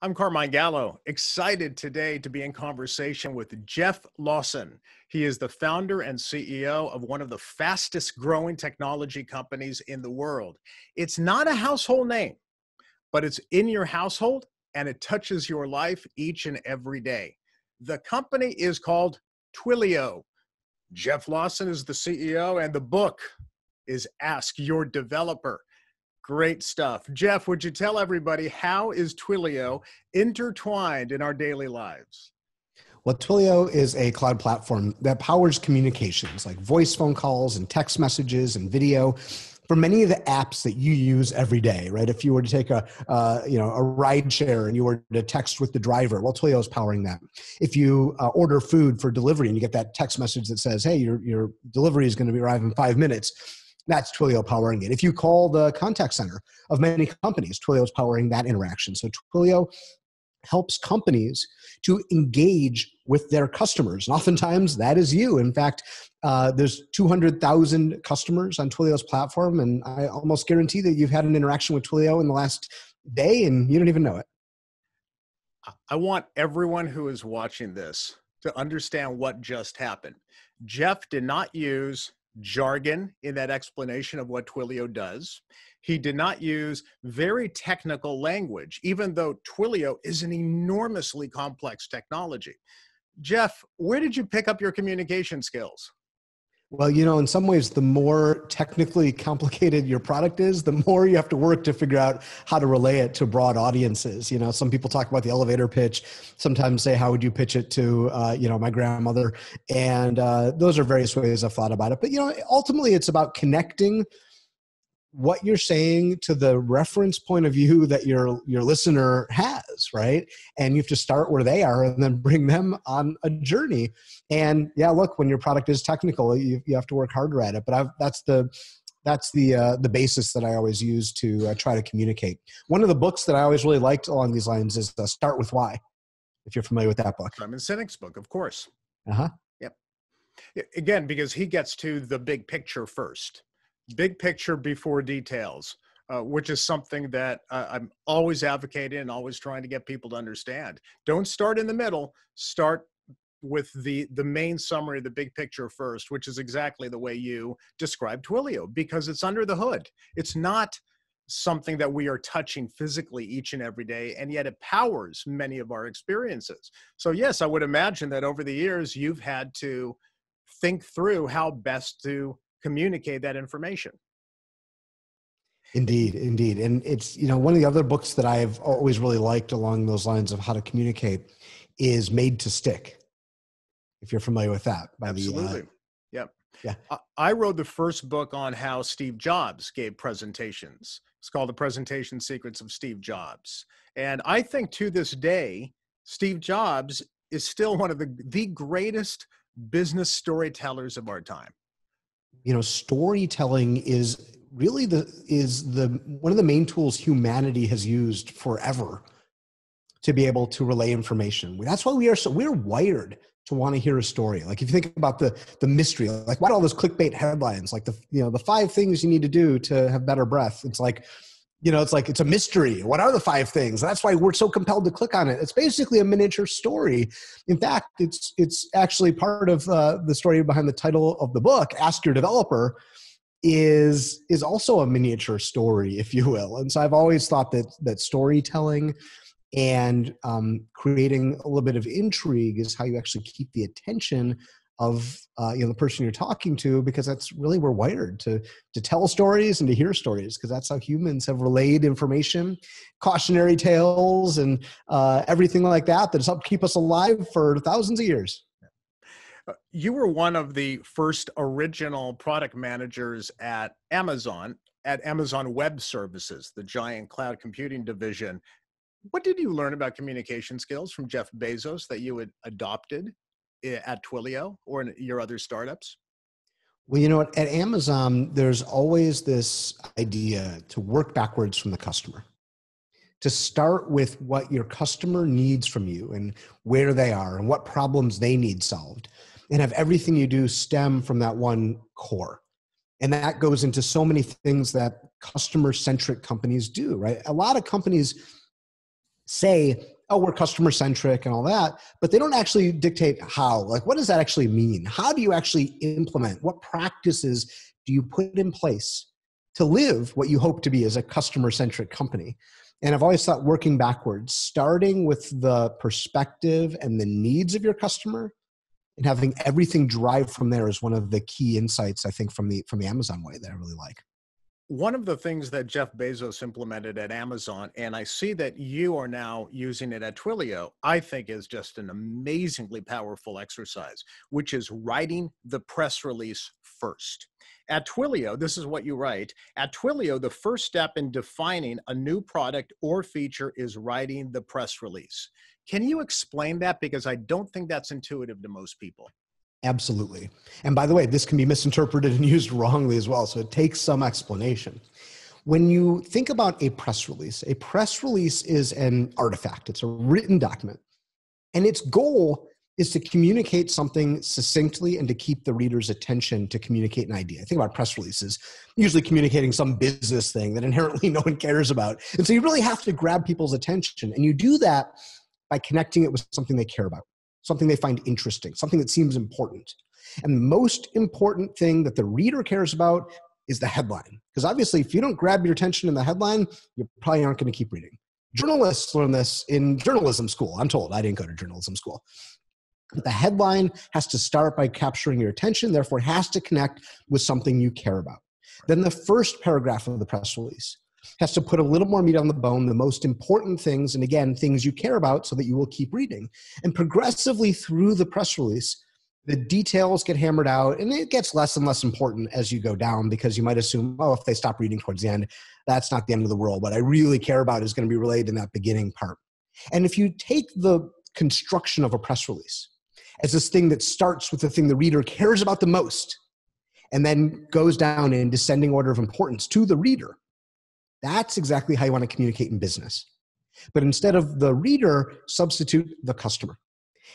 I'm Carmine Gallo, excited today to be in conversation with Jeff Lawson. He is the founder and CEO of one of the fastest growing technology companies in the world. It's not a household name, but it's in your household and it touches your life each and every day. The company is called Twilio. Jeff Lawson is the CEO, and the book is Ask Your Developer. Great stuff. Jeff, would you tell everybody how is Twilio intertwined in our daily lives? Well, Twilio is a cloud platform that powers communications like voice phone calls and text messages and video for many of the apps that you use every day, right? If you were to take a, uh, you know, a ride share and you were to text with the driver, well, Twilio is powering that. If you uh, order food for delivery and you get that text message that says, hey, your, your delivery is going to be arrive in five minutes, that's Twilio powering it. If you call the contact center of many companies, Twilio is powering that interaction. So Twilio helps companies to engage with their customers. And oftentimes that is you. In fact, uh, there's 200,000 customers on Twilio's platform, and I almost guarantee that you've had an interaction with Twilio in the last day and you don't even know it. I want everyone who is watching this to understand what just happened. Jeff did not use jargon in that explanation of what Twilio does. He did not use very technical language, even though Twilio is an enormously complex technology. Jeff, where did you pick up your communication skills? Well, you know, in some ways, the more technically complicated your product is, the more you have to work to figure out how to relay it to broad audiences. You know, some people talk about the elevator pitch, sometimes say, How would you pitch it to, uh, you know, my grandmother? And uh, those are various ways I've thought about it. But, you know, ultimately, it's about connecting what you're saying to the reference point of view that your your listener has right and you have to start where they are and then bring them on a journey and yeah look when your product is technical you, you have to work harder at it but I've, that's the that's the uh, the basis that I always use to uh, try to communicate. One of the books that I always really liked along these lines is uh, "Start with Why." If you're familiar with that book, Simon Sinek's book, of course. Uh huh. Yep. Again, because he gets to the big picture first big picture before details, uh, which is something that uh, I'm always advocating and always trying to get people to understand. Don't start in the middle. Start with the the main summary, of the big picture first, which is exactly the way you described Twilio, because it's under the hood. It's not something that we are touching physically each and every day, and yet it powers many of our experiences. So yes, I would imagine that over the years you've had to think through how best to communicate that information. Indeed, indeed. And it's, you know, one of the other books that I've always really liked along those lines of how to communicate is Made to Stick. If you're familiar with that. By Absolutely. The, uh, yep. Yeah. I wrote the first book on how Steve Jobs gave presentations. It's called The Presentation Secrets of Steve Jobs. And I think to this day, Steve Jobs is still one of the, the greatest business storytellers of our time you know storytelling is really the is the one of the main tools humanity has used forever to be able to relay information. That's why we are so we're wired to want to hear a story. Like if you think about the the mystery like why all those clickbait headlines? Like the you know the five things you need to do to have better breath? It's like you know it's like it's a mystery. What are the five things? That's why we're so compelled to click on it. It's basically a miniature story. In fact it's it's actually part of uh, the story behind the title of the book ask your developer is is also a miniature story if you will. And so i've always thought that that storytelling and um, creating a little bit of intrigue is how you actually keep the attention of uh, you know the person you're talking to because that's really we're wired to to tell stories and to hear stories because that's how humans have relayed information cautionary tales and uh, everything like that that's helped keep us alive for thousands of years. Uh, you were one of the first original product managers at amazon at amazon web services the giant cloud computing division. What did you learn about communication skills from jeff bezos that you had adopted Eh, at Twilio or in your other startups? Well, you know what? At Amazon, there's always this idea to work backwards from the customer, to start with what your customer needs from you and where they are and what problems they need solved, and have everything you do stem from that one core. And that goes into so many things that customer centric companies do, right? A lot of companies say, oh, we're customer centric and all that, but they don't actually dictate how. Like, what does that actually mean? How do you actually implement? What practices do you put in place to live what you hope to be as a customer centric company? And I've always thought working backwards, starting with the perspective and the needs of your customer and having everything drive from there is one of the key insights I think from the from the Amazon way that I really like one of the things that Jeff Bezos implemented at Amazon, and I see that you are now using it at Twilio, I think is just an amazingly powerful exercise, which is writing the press release first. At Twilio, this is what you write. At Twilio, the first step in defining a new product or feature is writing the press release. Can you explain that? Because I don't think that's intuitive to most people. Absolutely. And by the way, this can be misinterpreted and used wrongly as well. So it takes some explanation. When you think about a press release, a press release is an artifact, it's a written document. And its goal is to communicate something succinctly and to keep the reader's attention to communicate an idea. Think about press releases, usually communicating some business thing that inherently no one cares about. And so you really have to grab people's attention. And you do that by connecting it with something they care about something they find interesting, something that seems important. And the most important thing that the reader cares about is the headline. Because obviously, if you don't grab your attention in the headline, you probably aren't going to keep reading. Journalists learn this in journalism school. I'm told I didn't go to journalism school. But the headline has to start by capturing your attention, therefore, has to connect with something you care about. Then the first paragraph of the press release has to put a little more meat on the bone, the most important things, and again, things you care about so that you will keep reading. And progressively through the press release, the details get hammered out and it gets less and less important as you go down because you might assume, oh, if they stop reading towards the end, that's not the end of the world. What I really care about is going to be relayed in that beginning part. And if you take the construction of a press release as this thing that starts with the thing the reader cares about the most and then goes down in descending order of importance to the reader, that's exactly how you want to communicate in business. But instead of the reader, substitute the customer.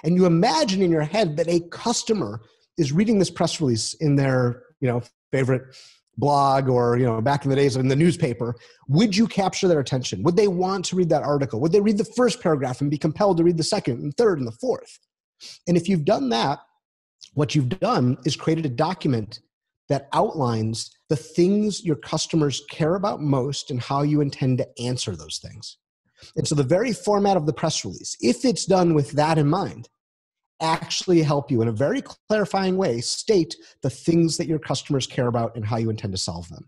And you imagine in your head that a customer is reading this press release in their, you know, favorite blog or, you know, back in the days in the newspaper. Would you capture their attention? Would they want to read that article? Would they read the first paragraph and be compelled to read the second and third and the fourth? And if you've done that, what you've done is created a document that outlines the things your customers care about most and how you intend to answer those things. And so the very format of the press release, if it's done with that in mind, actually help you in a very clarifying way state the things that your customers care about and how you intend to solve them.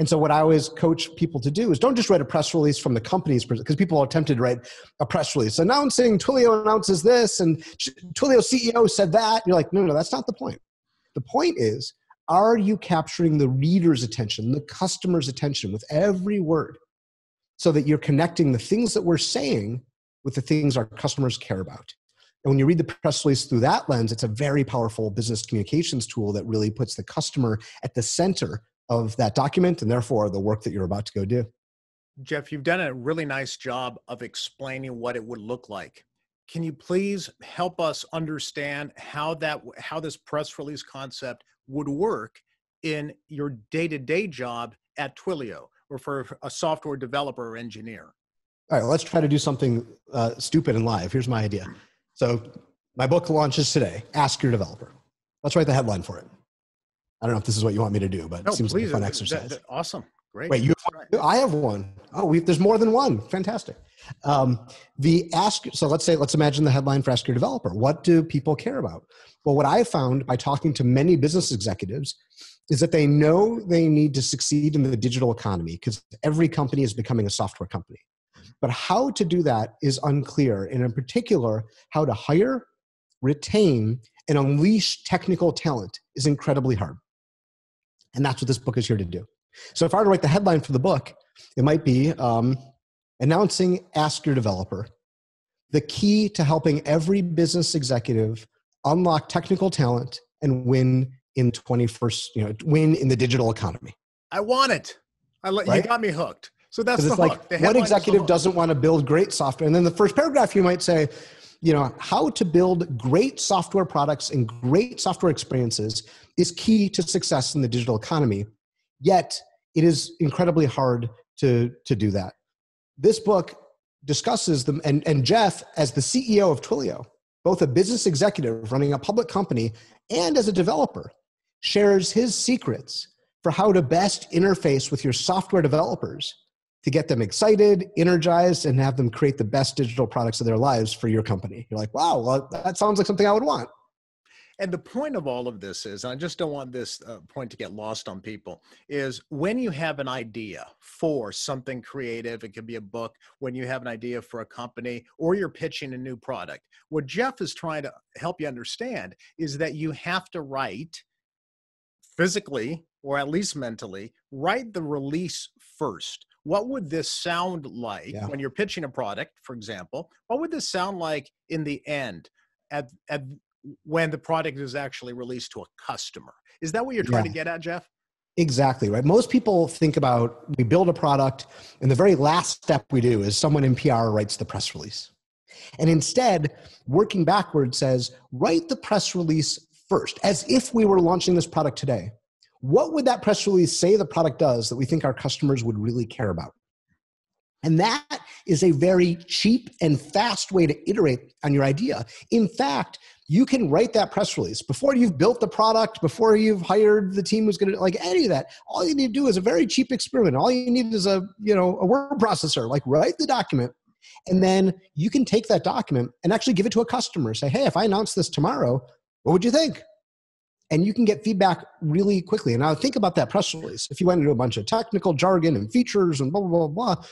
And so, what I always coach people to do is don't just write a press release from the company's because people are tempted to write a press release announcing Twilio announces this and Twilio CEO said that. You're like, no, no, that's not the point. The point is are you capturing the reader's attention, the customer's attention with every word so that you're connecting the things that we're saying with the things our customers care about? And when you read the press release through that lens, it's a very powerful business communications tool that really puts the customer at the center of that document and therefore the work that you're about to go do. Jeff, you've done a really nice job of explaining what it would look like. Can you please help us understand how that how this press release concept would work in your day-to-day job at Twilio or for a software developer or engineer? All right, let's try to do something uh, stupid and live. Here's my idea. So my book launches today. Ask your developer. Let's write the headline for it. I don't know if this is what you want me to do, but no, it seems please, like a fun exercise. That, that, awesome. Great. Wait, you have I have one. Oh, we, there's more than one. Fantastic. Um, the ask. So let's say, let's imagine the headline for Ask Your Developer. What do people care about? Well, what I found by talking to many business executives is that they know they need to succeed in the digital economy because every company is becoming a software company. But how to do that is unclear, and in particular, how to hire, retain, and unleash technical talent is incredibly hard. And that's what this book is here to do. So, if I were to write the headline for the book, it might be um, announcing Ask Your Developer, the key to helping every business executive unlock technical talent and win in 21st you know win in the digital economy. I want it. I right? you got me hooked. So that's the it's hook. like what executive doesn't want to build great software and then the first paragraph you might say you know how to build great software products and great software experiences is key to success in the digital economy. Yet it is incredibly hard to to do that this book discusses them, and, and Jeff, as the CEO of Twilio, both a business executive running a public company and as a developer, shares his secrets for how to best interface with your software developers to get them excited, energized, and have them create the best digital products of their lives for your company. You're like, wow, well, that sounds like something I would want. And the point of all of this is, I just don't want this uh, point to get lost on people, is when you have an idea for something creative, it could be a book, when you have an idea for a company, or you're pitching a new product, what Jeff is trying to help you understand is that you have to write physically, or at least mentally, write the release first. What would this sound like yeah. when you're pitching a product, for example? What would this sound like in the end? At, at when the product is actually released to a customer. Is that what you're trying yeah. to get at, Jeff? Exactly, right? Most people think about we build a product, and the very last step we do is someone in PR writes the press release. And instead, working backwards says, write the press release first, as if we were launching this product today. What would that press release say the product does that we think our customers would really care about? And that is a very cheap and fast way to iterate on your idea. In fact, you can write that press release before you've built the product, before you've hired the team who's going to like any of that. All you need to do is a very cheap experiment. All you need is a, you know, a word processor, like write the document. And then you can take that document and actually give it to a customer. Say, hey, if I announce this tomorrow, what would you think? And you can get feedback really quickly. And now think about that press release. If you went into a bunch of technical jargon and features and blah, blah, blah, blah,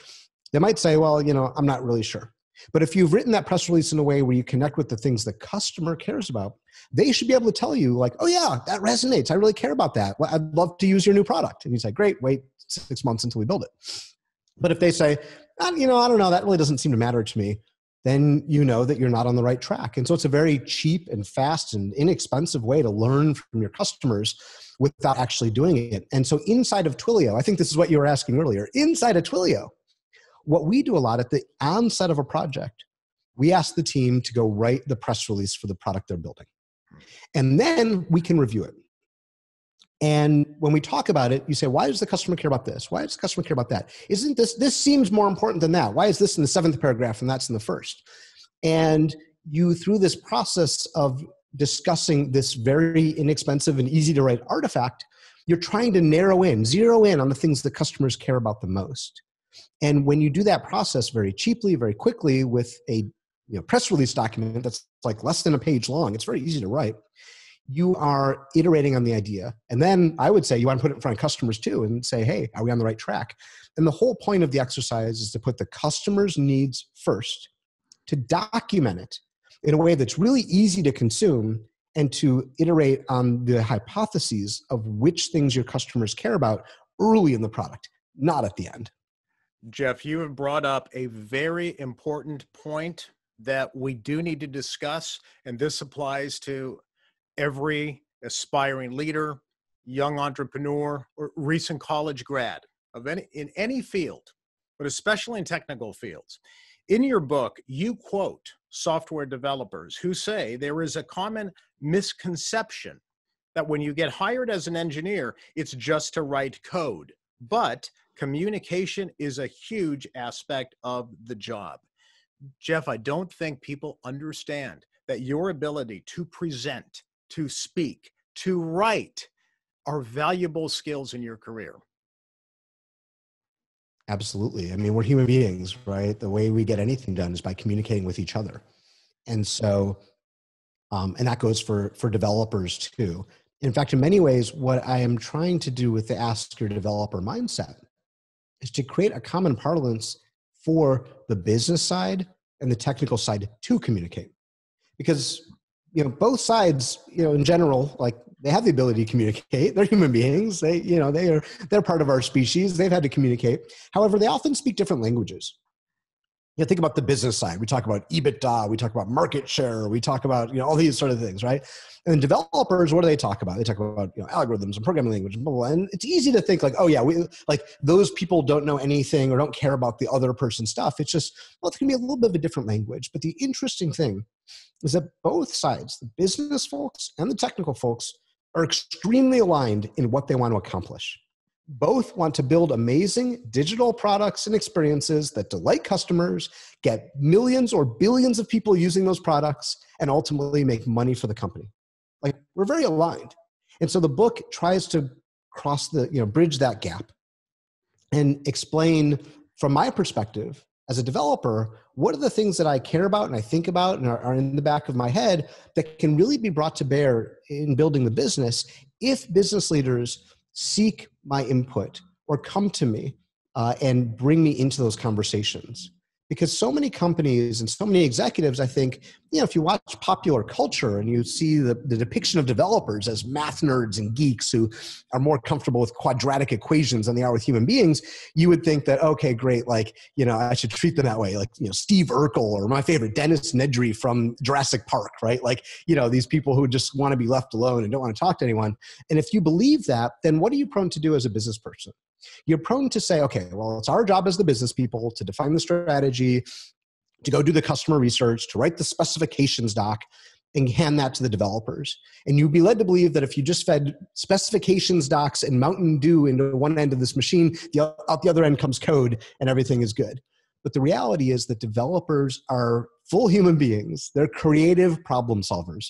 they might say, well, you know, I'm not really sure. But if you've written that press release in a way where you connect with the things the customer cares about, they should be able to tell you, like, oh, yeah, that resonates. I really care about that. Well, I'd love to use your new product. And you say, great, wait six months until we build it. But if they say, ah, you know, I don't know, that really doesn't seem to matter to me, then you know that you're not on the right track. And so it's a very cheap and fast and inexpensive way to learn from your customers without actually doing it. And so inside of Twilio, I think this is what you were asking earlier, inside of Twilio, what we do a lot at the onset of a project, we ask the team to go write the press release for the product they're building. Hmm. And then we can review it. And when we talk about it, you say, why does the customer care about this? Why does the customer care about that? Isn't this, this seems more important than that. Why is this in the seventh paragraph and that's in the first? And you, through this process of discussing this very inexpensive and easy to write artifact, you're trying to narrow in, zero in on the things the customers care about the most. And when you do that process very cheaply, very quickly with a you know, press release document that's like less than a page long, it's very easy to write. You are iterating on the idea. And then I would say you want to put it in front of customers too and say, hey, are we on the right track? And the whole point of the exercise is to put the customer's needs first, to document it in a way that's really easy to consume and to iterate on the hypotheses of which things your customers care about early in the product, not at the end. Jeff, you have brought up a very important point that we do need to discuss, and this applies to every aspiring leader, young entrepreneur, or recent college grad of any in any field, but especially in technical fields. In your book, you quote software developers who say there is a common misconception that when you get hired as an engineer, it's just to write code. But communication is a huge aspect of the job. Jeff, I don't think people understand that your ability to present, to speak, to write are valuable skills in your career. Absolutely. I mean, we're human beings, right? The way we get anything done is by communicating with each other. And so, um, and that goes for for developers too. In fact, in many ways, what I am trying to do with the ask your developer mindset is to create a common parlance for the business side and the technical side to communicate. Because you know both sides you know in general like they have the ability to communicate. They're human beings. They you know they are they're part of our species. They've had to communicate. However they often speak different languages you know, think about the business side. We talk about EBITDA, we talk about market share, we talk about you know all these sort of things, right? And developers, what do they talk about? They talk about you know algorithms and programming language, and blah, blah, blah. And it's easy to think like, oh yeah, we like those people don't know anything or don't care about the other person's stuff. It's just well, it's gonna be a little bit of a different language. But the interesting thing is that both sides, the business folks and the technical folks, are extremely aligned in what they want to accomplish both want to build amazing digital products and experiences that delight customers, get millions or billions of people using those products, and ultimately make money for the company. Like we're very aligned. And so the book tries to cross the, you know, bridge that gap and explain from my perspective as a developer, what are the things that I care about and I think about and are, are, in the back of my head that can really be brought to bear in building the business if business leaders seek my input or come to me uh, and bring me into those conversations because so many companies and so many executives i think you know if you watch popular culture and you see the, the depiction of developers as math nerds and geeks who are more comfortable with quadratic equations than they are with human beings you would think that okay great like you know i should treat them that way. Like you know steve urkel or my favorite dennis nedry from jurassic park right? Like you know these people who just want to be left alone and don't want to talk to anyone. And if you believe that then what are you prone to do as a business person you're prone to say, okay, well, it's our job as the business people to define the strategy, to go do the customer research, to write the specifications doc, and hand that to the developers. And you'd be led to believe that if you just fed specifications docs and Mountain Dew into one end of this machine, the, out the other end comes code and everything is good. But the reality is that developers are full human beings. They're creative problem solvers.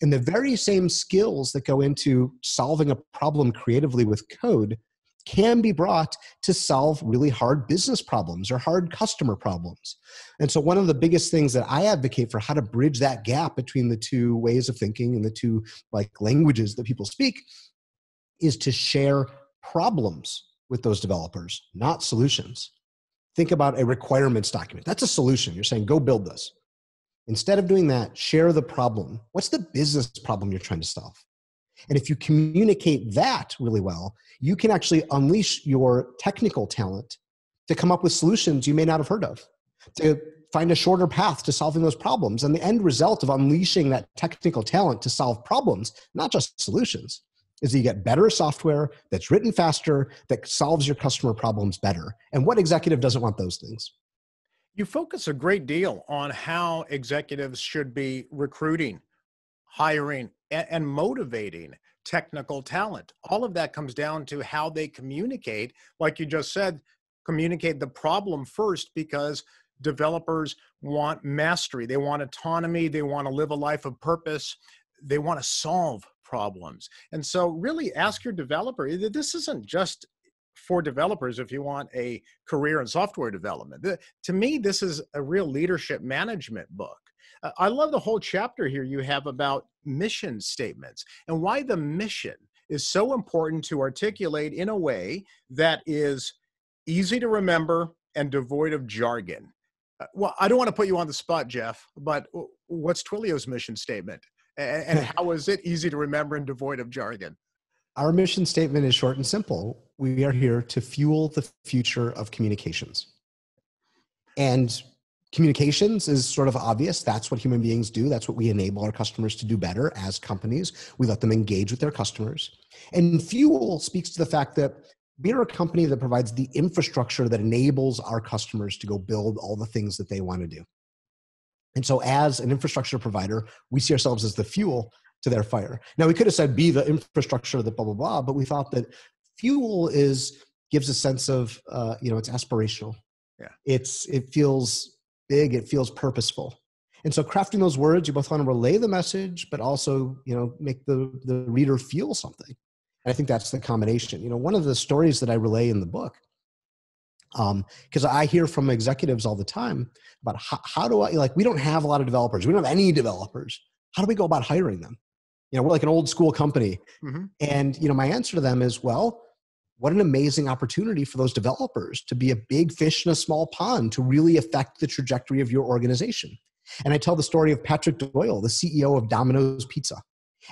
And the very same skills that go into solving a problem creatively with code can be brought to solve really hard business problems or hard customer problems. And so, one of the biggest things that I advocate for how to bridge that gap between the two ways of thinking and the two like languages that people speak is to share problems with those developers, not solutions. Think about a requirements document. That's a solution. You're saying, go build this. Instead of doing that, share the problem. What's the business problem you're trying to solve? And if you communicate that really well, you can actually unleash your technical talent to come up with solutions you may not have heard of, to find a shorter path to solving those problems. And the end result of unleashing that technical talent to solve problems, not just solutions, is that you get better software that's written faster, that solves your customer problems better. And what executive doesn't want those things? You focus a great deal on how executives should be recruiting, hiring, and, and motivating technical talent. All of that comes down to how they communicate. Like you just said, communicate the problem first because developers want mastery, they want autonomy, they want to live a life of purpose, they want to solve problems. And so, really ask your developer this isn't just for developers if you want a career in software development. To me, this is a real leadership management book. Uh, I love the whole chapter here you have about mission statements and why the mission is so important to articulate in a way that is easy to remember and devoid of jargon. Uh, well, I don't want to put you on the spot, Jeff, but what's Twilio's mission statement? And how is it easy to remember and devoid of jargon? Our mission statement is short and simple. We are here to fuel the future of communications. And communications is sort of obvious. That's what human beings do. That's what we enable our customers to do better as companies. We let them engage with their customers. And fuel speaks to the fact that we're a company that provides the infrastructure that enables our customers to go build all the things that they want to do. And so, as an infrastructure provider, we see ourselves as the fuel to their fire. Now, we could have said be the infrastructure that blah blah blah, but we thought that fuel is gives a sense of uh, you know it's aspirational. Yeah, it's it feels big, it feels purposeful. And so crafting those words, you both want to relay the message, but also, you know, make the, the reader feel something. And I think that's the combination. You know, one of the stories that I relay in the book, because um, I hear from executives all the time about how, how do I, like, we don't have a lot of developers. We don't have any developers. How do we go about hiring them? You know, we're like an old school company. Mm-hmm. And, you know, my answer to them is, well, what an amazing opportunity for those developers to be a big fish in a small pond to really affect the trajectory of your organization. And I tell the story of Patrick Doyle, the CEO of Domino's Pizza.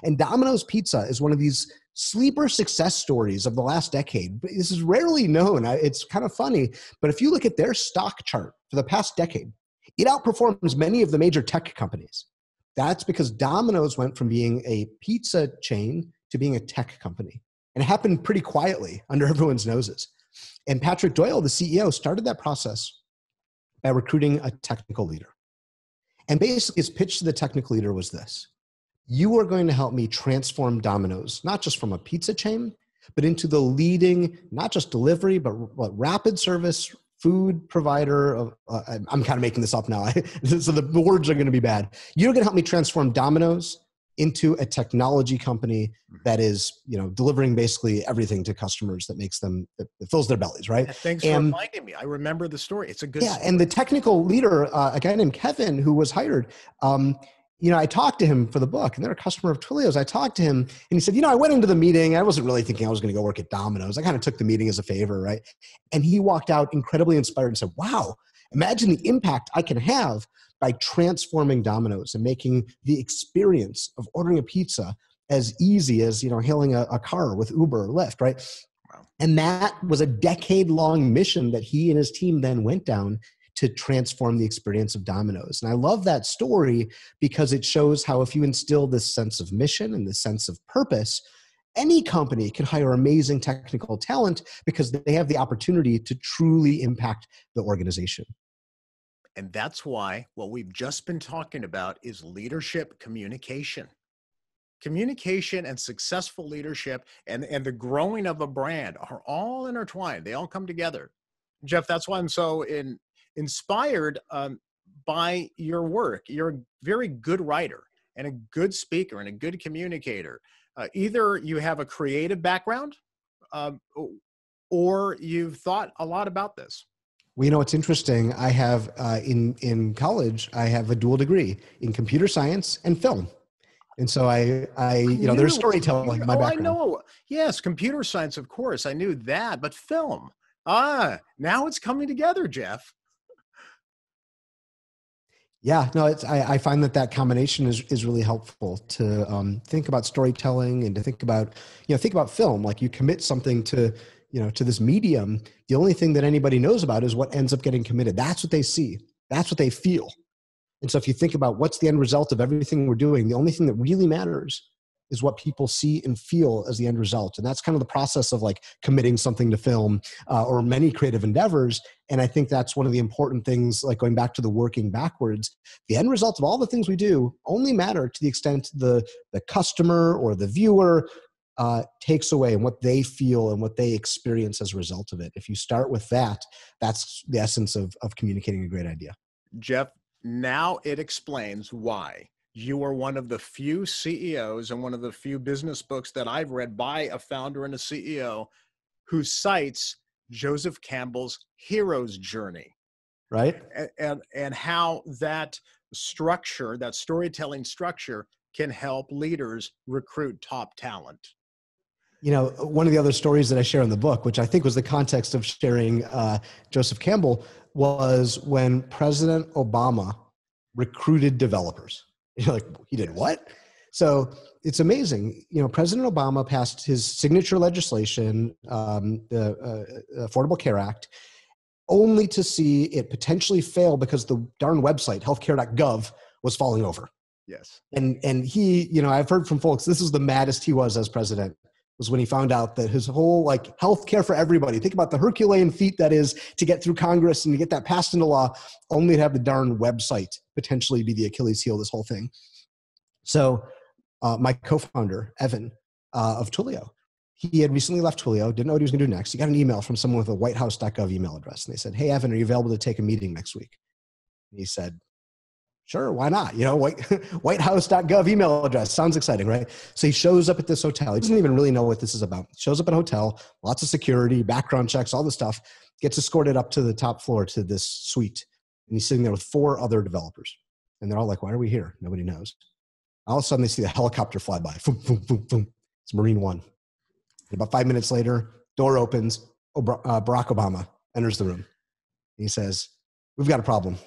And Domino's Pizza is one of these sleeper success stories of the last decade. This is rarely known. It's kind of funny. But if you look at their stock chart for the past decade, it outperforms many of the major tech companies. That's because Domino's went from being a pizza chain to being a tech company. And it happened pretty quietly under everyone's noses. And Patrick Doyle, the CEO, started that process by recruiting a technical leader. And basically, his pitch to the technical leader was this You are going to help me transform Domino's, not just from a pizza chain, but into the leading, not just delivery, but, rapid service food provider of, uh, I'm kind of making this up now. so the words are going to be bad. You're going to help me transform Domino's into a technology company mm-hmm. that is, you know, delivering basically everything to customers that makes them that, fills their bellies, right? thanks and, for reminding me. I remember the story. It's a good. Yeah, story. and the technical leader, uh, a guy named Kevin, who was hired. Um, you know, I talked to him for the book, and they're a customer of Twilio's. I talked to him, and he said, you know, I went into the meeting. I wasn't really thinking I was going to go work at Domino's. I kind of took the meeting as a favor, right? And he walked out incredibly inspired and said, wow, imagine the impact I can have by transforming Domino's and making the experience of ordering a pizza as easy as you know hailing a, a car with Uber or Lyft, right? Wow. And that was a decade long mission that he and his team then went down to transform the experience of Domino's. And I love that story because it shows how if you instill this sense of mission and this sense of purpose, any company can hire amazing technical talent because they have the opportunity to truly impact the organization. And that's why what we've just been talking about is leadership communication. Communication and successful leadership and, and the growing of a brand are all intertwined. They all come together. Jeff, that's why I'm so in, inspired um, by your work. You're a very good writer and a good speaker and a good communicator. Uh, either you have a creative background um, or you've thought a lot about this. Well, you know, it's interesting. I have uh, in in college, I have a dual degree in computer science and film, and so I, I, you know, there's storytelling in my oh, background. I know. Yes, computer science, of course, I knew that, but film. Ah, now it's coming together, Jeff. Yeah, no, it's, I, I find that that combination is, is really helpful to um, think about storytelling and to think about, you know, think about film. Like you commit something to, you know, to this medium. The only thing that anybody knows about is what ends up getting committed. That's what they see. That's what they feel. And so if you think about what's the end result of everything we're doing, the only thing that really matters is what people see and feel as the end result and that's kind of the process of like committing something to film uh, or many creative endeavors and i think that's one of the important things like going back to the working backwards the end result of all the things we do only matter to the extent the the customer or the viewer uh, takes away and what they feel and what they experience as a result of it if you start with that that's the essence of, of communicating a great idea jeff now it explains why you are one of the few CEOs and one of the few business books that I've read by a founder and a CEO who cites Joseph Campbell's hero's journey. Right. And, and, and how that structure, that storytelling structure, can help leaders recruit top talent. You know, one of the other stories that I share in the book, which I think was the context of sharing uh, Joseph Campbell, was when President Obama recruited developers You're like, he did what? So it's amazing. You know, President Obama passed his signature legislation, um, the uh, Affordable Care Act, only to see it potentially fail because the darn website, healthcare.gov, was falling over. Yes. And and he, you know, I've heard from folks, this is the maddest he was as president was when he found out that his whole like health care for everybody think about the herculean feat that is to get through congress and to get that passed into law only to have the darn website potentially be the achilles heel this whole thing. So uh, my co-founder evan uh, of twilio he had recently left twilio didn't know what he was going to do next. He got an email from someone with a whitehouse.gov email address and they said hey evan are you available to take a meeting next week? And he said Sure, why not? You know, white, whitehouse.gov email address. Sounds exciting, right? So he shows up at this hotel. He doesn't even really know what this is about. Shows up at a hotel, lots of security, background checks, all this stuff. Gets escorted up to the top floor to this suite. And he's sitting there with four other developers. And they're all like, why are we here? Nobody knows. All of a sudden, they see the helicopter fly by. Boom, boom, boom, boom. It's Marine One. And about five minutes later, door opens. Uh, Barack Obama enters the room. He says, We've got a problem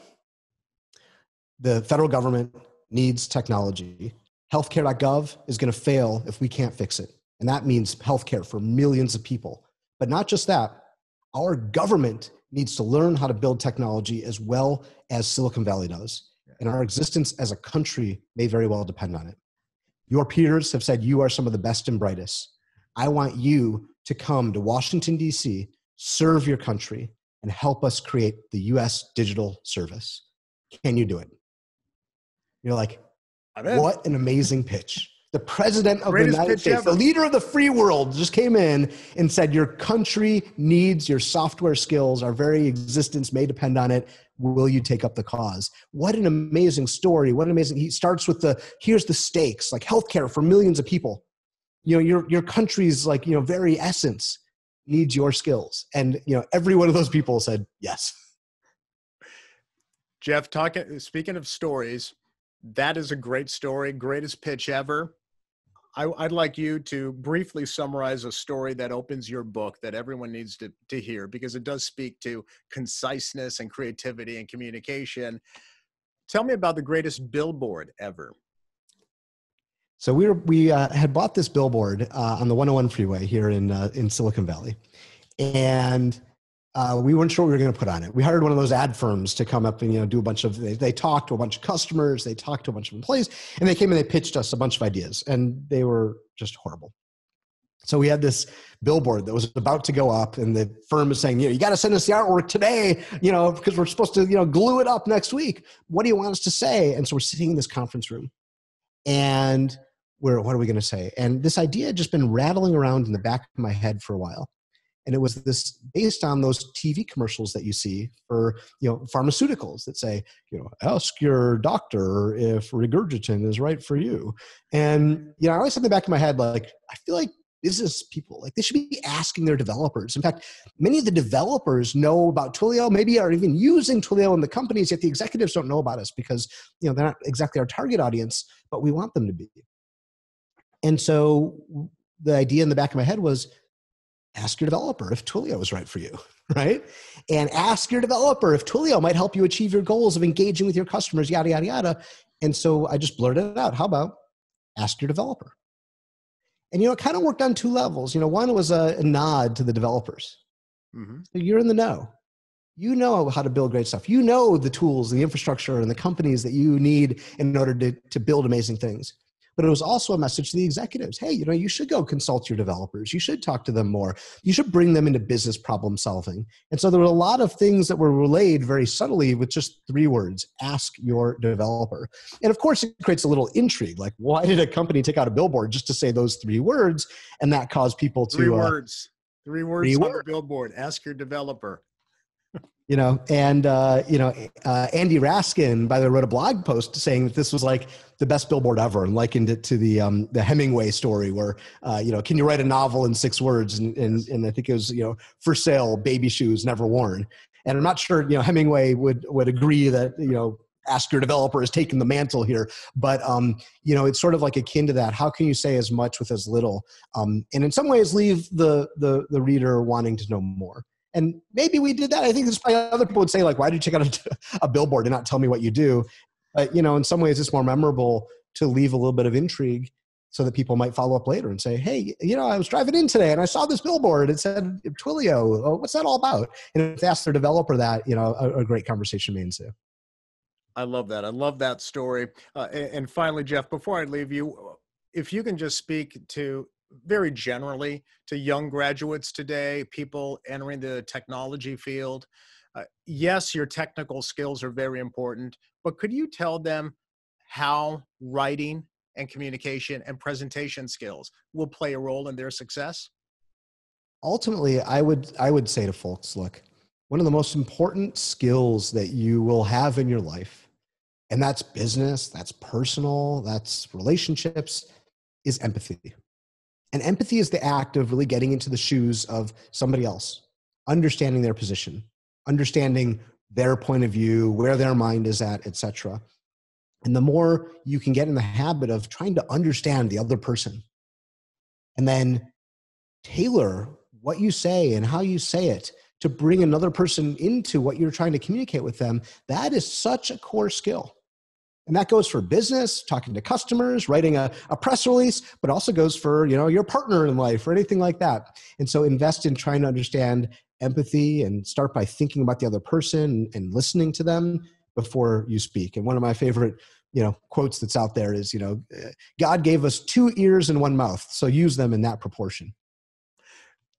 the federal government needs technology. Healthcare.gov is going to fail if we can't fix it. And that means healthcare for millions of people. But not just that, our government needs to learn how to build technology as well as Silicon Valley does. And our existence as a country may very well depend on it. Your peers have said you are some of the best and brightest. I want you to come to Washington, D.C., serve your country, and help us create the US digital service. Can you do it? You're like, what an amazing pitch. The president of Greatest the United States, ever. the leader of the free world, just came in and said, Your country needs your software skills. Our very existence may depend on it. Will you take up the cause? What an amazing story. What an amazing. He starts with the here's the stakes, like healthcare for millions of people. You know, your, your country's like, you know, very essence needs your skills. And, you know, every one of those people said yes. Jeff, talking speaking of stories, that is a great story, greatest pitch ever. I, would like you to briefly summarize a story that opens your book that everyone needs to, to hear because it does speak to conciseness and creativity and communication. Tell me about the greatest billboard ever. So we were, we uh, had bought this billboard uh, on the 101 freeway here in uh, in Silicon Valley, and uh, we weren't sure what we were going to put on it. We hired one of those ad firms to come up and you know do a bunch of. They, they talked to a bunch of customers, they talked to a bunch of employees, and they came and they pitched us a bunch of ideas, and they were just horrible. So we had this billboard that was about to go up, and the firm is saying, you know, you got to send us the artwork today, you know, because we're supposed to, you know, glue it up next week. What do you want us to say? And so we're sitting in this conference room, and we're, what are we going to say? And this idea had just been rattling around in the back of my head for a while and it was this based on those tv commercials that you see for you know pharmaceuticals that say you know ask your doctor if regurgitant is right for you. And you know i always had in the back of my head like i feel like business people like they should be asking their developers. In fact many of the developers know about twilio maybe are even using twilio in the companies yet the executives don't know about us because you know they're not exactly our target audience but we want them to be. And so the idea in the back of my head was ask your developer if Twilio is right for you, right? And ask your developer if Twilio might help you achieve your goals of engaging with your customers, yada, yada, yada. And so I just blurted it out. How about ask your developer? And, you know, it kind of worked on two levels. You know, one was a, a nod to the developers. Mm-hmm. You're in the know. You know how to build great stuff. You know the tools, the infrastructure, and the companies that you need in order to, to build amazing things but it was also a message to the executives. Hey you know you should go consult your developers. You should talk to them more. You should bring them into business problem solving. And so there were a lot of things that were relayed very subtly with just three words ask your developer. And of course it creates a little intrigue like why did a company take out a billboard just to say those three words? And that caused people to three uh, words. Three words three on words. billboard. Ask your developer you know and uh, you know uh, andy raskin by the way wrote a blog post saying that this was like the best billboard ever and likened it to the um, the hemingway story where uh, you know can you write a novel in six words? And, and and i think it was you know for sale baby shoes never worn. And i'm not sure you know hemingway would would agree that you know ask your developer has taken the mantle here. But um, you know it's sort of like akin to that. How can you say as much with as little? Um, and in some ways leave the the the reader wanting to know more and maybe we did that. I think this probably other people would say, like, why did you check out a, a billboard and not tell me what you do? But, you know, in some ways it's more memorable to leave a little bit of intrigue so that people might follow up later and say, hey, you know, I was driving in today and I saw this billboard. It said Twilio. Oh, what's that all about? And if they ask their developer that, you know, a, a great conversation may ensue. I love that. I love that story. Uh, and finally, Jeff, before I leave you, if you can just speak to very generally to young graduates today, people entering the technology field. Uh, yes, your technical skills are very important, but could you tell them how writing and communication and presentation skills will play a role in their success? Ultimately, I would I would say to folks, look, one of the most important skills that you will have in your life, and that's business, that's personal, that's relationships, is empathy. And empathy is the act of really getting into the shoes of somebody else, understanding their position, understanding their point of view, where their mind is at, etc. And the more you can get in the habit of trying to understand the other person and then tailor what you say and how you say it to bring another person into what you're trying to communicate with them, that is such a core skill. And that goes for business, talking to customers, writing a, a press release, but also goes for, you know, your partner in life or anything like that. And so invest in trying to understand empathy and start by thinking about the other person and listening to them before you speak. And one of my favorite, you know, quotes that's out there is, you know, God gave us two ears and one mouth, so use them in that proportion.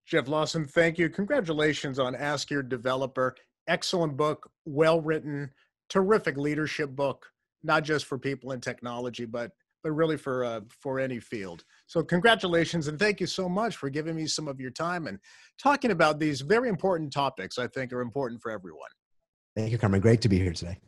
Jeff Lawson, thank you. Congratulations on Ask Your Developer. Excellent book, well written, terrific leadership book not just for people in technology, but but really for uh, for any field. So congratulations and thank you so much for giving me some of your time and talking about these very important topics. I think are important for everyone. Thank you, Carmen. Great to be here today.